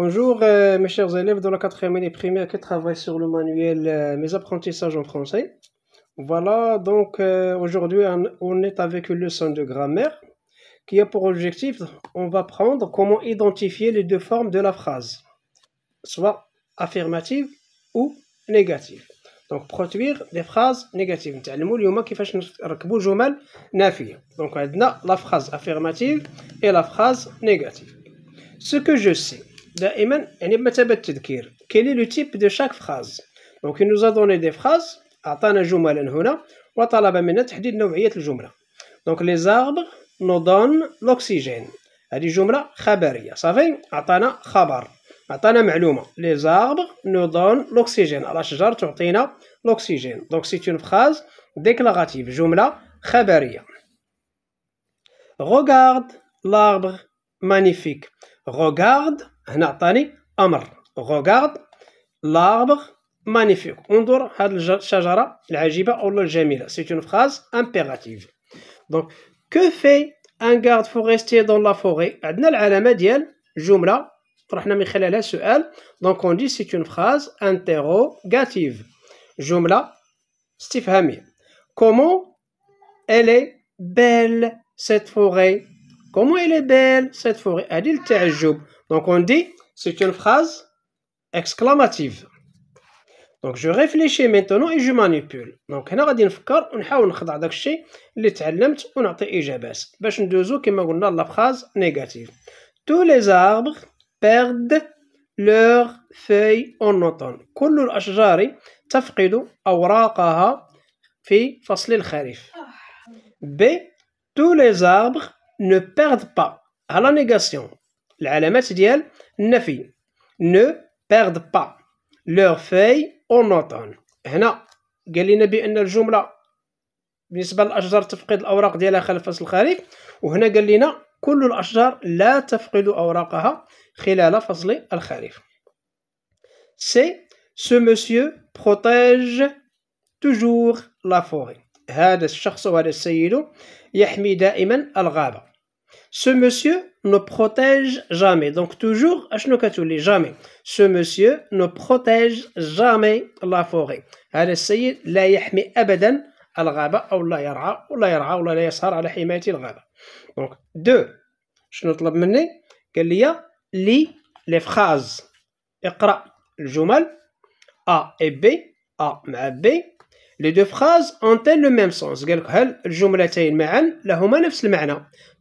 Bonjour euh, mes chers élèves de la 4e année primaire qui travaillent sur le manuel euh, Mes apprentissages en français. Voilà, donc euh, aujourd'hui on est avec une leçon de grammaire qui a pour objectif, on va prendre comment identifier les deux formes de la phrase, soit affirmative ou négative. Donc produire des phrases négatives. نتعلموا اليوم كيفاش نركبوا جمل نافية. Donc عندنا la phrase affirmative et la phrase négative. Ce que je sais دائما يعني بمثابة التذكير quel est le type de chaque phrase. Donc nous a donné des phrases أعطانا جملا هنا وطلب منا تحديد نوعية الجملة. Donc les arbres nous donnent l'oxygène. هادي جملة خبرية صافي؟ أعطانا خبر. أعطانا معلومة. les arbres nous donnent l'oxygène. الأشجار تعطينا l'oxygène. Donc c'est une phrase ديكلاغاتيف جملة خبرية. غوغارد لاربغ مانيفيك regarde هنا عطاني امر regarde l'arbre magnifique انظر هذه الشجرة العجيبة أو الجميلة c'est une phrase impérative donc que fait un garde forestier dans la forêt عندنا العلامة ديال جملة طرحنا من خلالها سؤال donc on dit c'est une phrase interrogative جملة استفهامية comment elle est belle cette forêt comment elle est belle cette forêt هذه التعجب Donc on dit, c'est une phrase exclamative. Donc je réfléchis maintenant et je manipule. Donc هنا غادي نفكر ونحاول نخضع داك الشيء اللي تعلمت ونعطي اجابات باش ندوزو كما قلنا لا phrase négative. Tous les arbres perdent leurs feuilles en automne. كل الأشجار تفقد أوراقها في فصل الخريف. B. Tous les arbres ne perdent pas. À la négation. العلامات ديال النفي. Ne perdent pas. Leur feuille en automne هنا قال لنا بأن الجملة بالنسبة للأشجار تفقد الأوراق ديالها خلال فصل الخريف وهنا قال لنا كل الأشجار لا تفقد أوراقها خلال فصل الخريف. سي ce monsieur protège toujours la forêt. هذا الشخص وهذا السيد يحمي دائما الغابة. ce monsieur ne protège jamais. Donc toujours, jamais. Ce monsieur ne protège jamais la forêt. هذا السيد لا يحمي أبدا الغابة أو لا يرعى ولا يرعى ولا لا يسهر على حماية الغابة. Donc deux. شنو طلب مني؟ قال لي لي لي فراز اقرأ الجمل A et B A مع B les deux phrases ont-elles le même sens? قال لك هل الجملتين معا؟ لهما نفس المعنى.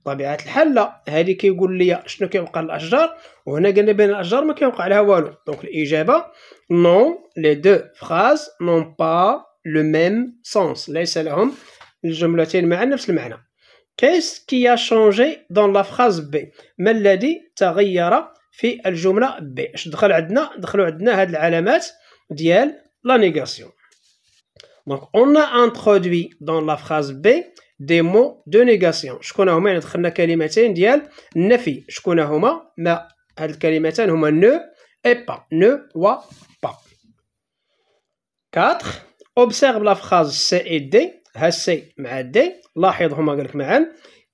طبيعة الحال لا. هذه كيقول لي شنو كيوقع للأشجار وهنا قلنا بين الأشجار ما كيوقع لها والو. Donc الإجابة non les deux phrases n'ont pas le même sens ليس لهم الجملتين معا نفس المعنى. Qu'est-ce qui a changé dans la phrase B ما الذي تغير في الجملة B اش دخل عندنا؟ دخلوا عندنا هاد العلامات ديال la négation دونك اون ا انترودوي دون لا فراز بي دي مو دو نيغاسيون شكون هما يعني دخلنا كلمتين ديال النفي شكون هما ما هاد الكلمتان هما نو اي با نو و با 4 اوبسيرف لا فراز سي اي دي ها سي مع دي لاحظ هما قالك معا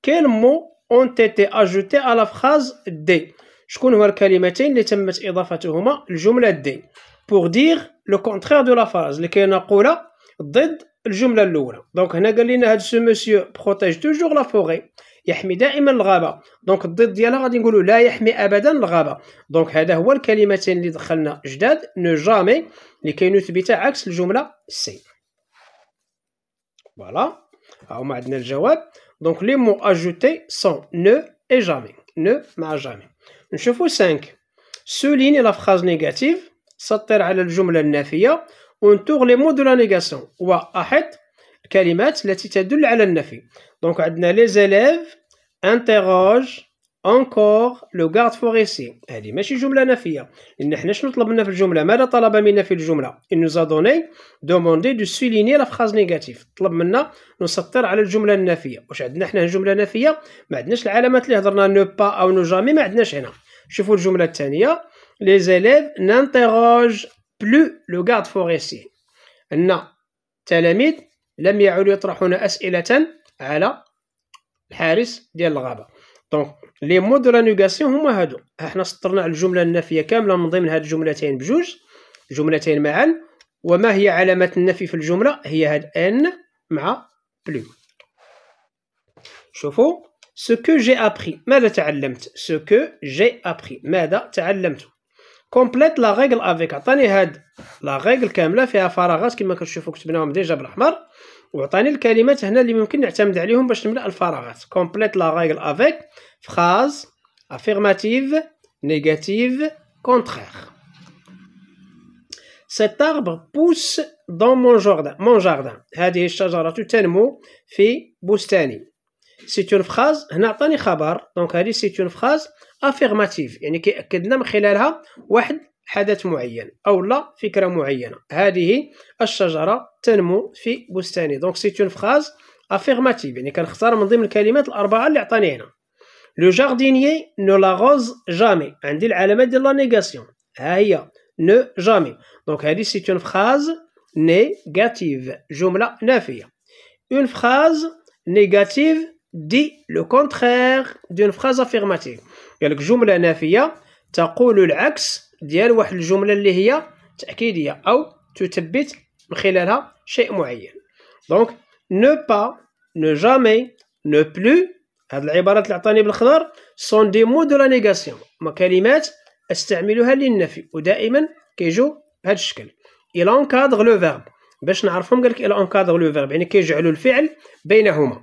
كيل مو اون تيتي اجوتي على فراز دي شكون هو الكلمتين اللي تمت اضافتهما للجمله دي بور دير لو كونترير دو لا فراز لكي نقول ضد الجملة الأولى. Donc هنا قال لنا هاد ce monsieur protège toujours la forêt يحمي دائما الغابة. Donc الضد ديالها غادي نقولوا لا يحمي ابدا الغابة. Donc هذا هو الكلمتين اللي دخلنا جداد ne jamais لكي نثبت عكس الجملة C. voilà هما عندنا الجواب. Donc les mots ajoutés sont ne et jamais ne مع jamais نشوفوا 5 souligne la phrase négative. سطر على الجملة النافية. entoure les mots de la négation واحد الكلمات التي تدل على النفي Donc عندنا les élèves interrogent encore le garde forestier هذه ماشي جمله نفيه لأن حنا شنو طلبنا في الجمله ماذا طلب منا في الجمله on nous a donné demandé de souligner la phrase négative طلب منا نسطر على الجمله النافيه واش عندنا حنا جمله نافيه ما عندناش العلامات اللي هضرنا ne pas أو ne jamais ما عندناش هنا شوفوا الجمله الثانية les élèves n'interrogent plus le garde forestier أن التلاميذ لم يعودوا يطرحون أسئلة على الحارس ديال الغابة Donc les mots de la négation هما هادو حنا سطرنا على الجمله النافيه كامله من ضمن هاد الجملتين بجوج جملتين معا وما هي علامة النفي في الجملة هي هاد n' مع plus شوفوا ce que j'ai appris ماذا تعلمت ce que j'ai appris ماذا تعلمت complète la règle avec عطاني هاد la règle كاملة فيها فراغات كما كتشوفوا كتبناهم déjà بالأحمر وعطاني الكلمات هنا اللي ممكن نعتمد عليهم باش نملأ الفراغات complète la règle avec phrase affirmative négative contraire Cet arbre pousse dans mon jardin. Mon jardin. هذه الشجرة تنمو في بستاني. C'est une phrase هنا عطاني خبر. Donc هذه c'est une phrase affirmative يعني كيأكد لنا من خلالها واحد حدث معين أو لا فكرة معينة. هذه الشجرة تنمو في بستاني. Donc c'est une phrase affirmative يعني كنختار من ضمن الكلمات الأربعة اللي عطاني هنا. le jardinier ne l'arrose jamais عندي العلامة ديال la négation ها هي. ne jamais Donc هذه c'est une phrase négative جملة نافية. une phrase négative dit le contraire d'une phrase affirmative قالك جملة نافية تقول العكس ديال واحد الجملة اللي هي تأكيدية أو تثبت من خلالها شيء معين Donc ne pas ne jamais ne plus هاد العبارات اللي عطاني بالخضر sont des mots de la négation كلمات استعملها للنفي ودائما كيجو بهذا الشكل. il encadre le verbe باش نعرفهم قالك il encadre لو فيرب يعني كيجعلوا الفعل بينهما.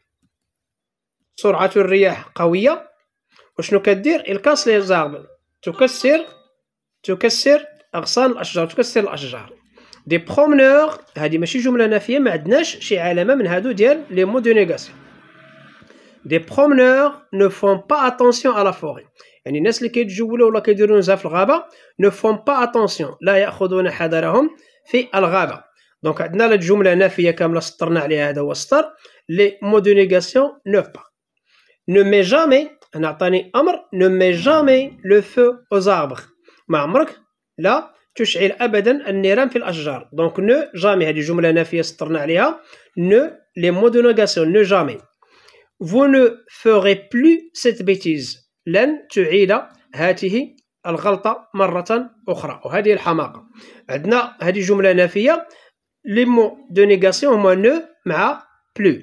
سرعة الرياح قوية. وشنو كدير؟ elle casse les arbres تكسر تكسر أغصان الأشجار تكسر الأشجار. des promeneurs هذه ماشي جملة نافية ما عندناش شي علامة من هادو ديال les mots de négation. des promeneurs ne font pas attention à la forêt يعني الناس اللي كيتجولوا ولا كيديروا نزهه في الغابة ne font pas attention لا يأخذون حذرهم في الغابة. Donc عندنا لا جملة نافية كاملة سطرنا عليها هذا هو السطر. لي مو دو نيغاسيون نو با نو مي جامي هنا عطاني امر نو مي جامي لو فو او زاربر ما عمرك لا تشعل ابدا النيران في الاشجار دونك نو جامي هذه جمله نافيه سطرنا عليها نو لي مو دو نيغاسيون نو جامي vous ne ferez plus cette bêtise لن تعيد هذه الغلطة مرة أخرى وهذه الحماقة عندنا هذه جملة نافية لي مو دو نيغاسيون هما نو مع بلو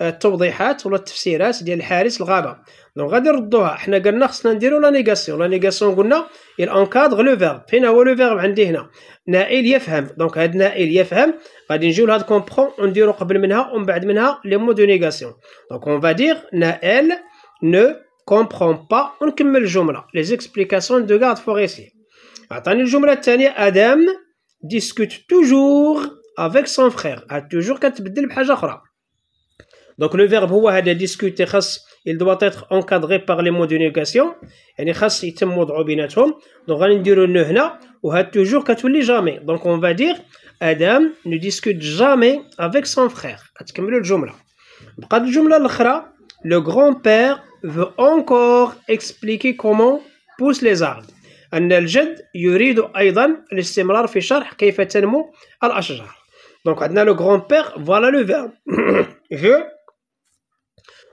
التوضيحات ولا التفسيرات ديال حارس الغابة. Donc غادي نردوها. حنا قلنا خصنا نديرو la négation. la négation قلنا il encadre le verbe فين هو le verbe عندي هنا. نائل يفهم. donc هاد نائل يفهم. غادي نجيو لهاد comprend ونديرو قبل منها ومن بعد منها les mots de négation donc on va dire نائل ne comprend pas ونكمل الجملة. les explications de garde فوريسي عطاني الجملة الثانية. آدم discute toujours avec son frère هاد toujours كتبدل بحاجة أخرى. دونك لو فيرب هو هذا ديسكوتي خاص il doit être encadré par les mots de négation يعني خاص يتم وضعه بيناتهم دونك غادي نديرو نو هنا وهاد توجور كتولي جامي دونك اون فا دير ادم نو ديسكوت جامي افيك سون فخير غتكملوا الجمله بقات الجمله الاخرى لو غران بير veut encore expliquer comment poussent les arbres أن الجد يريد أيضا الاستمرار في شرح كيف تنمو الأشجار دونك عندنا لو غران بير فوالا لو فيرب veut